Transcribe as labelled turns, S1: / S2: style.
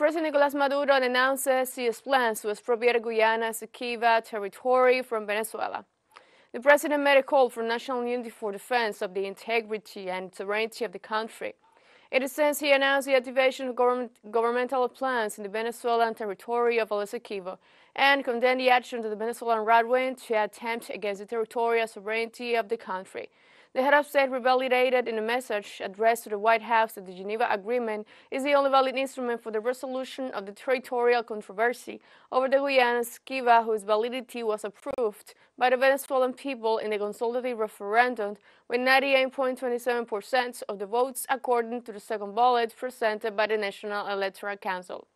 S1: President Nicolas Maduro announces his plans to expropriate Guyana's Esequiba territory from Venezuela. The president made a call for national unity for defense of the integrity and sovereignty of the country. In a sense, he announced the activation of government, governmental plans in the Venezuelan territory of Essequibo and condemned the action of the Venezuelan right wing to attempt against the territorial sovereignty of the country. The head of state revalidated in a message addressed to the White House that the Geneva Agreement is the only valid instrument for the resolution of the territorial controversy over the Guyana Esequiba, whose validity was approved by the Venezuelan people in the consultative referendum with 98.27% of the votes according to the second ballot presented by the National Electoral Council.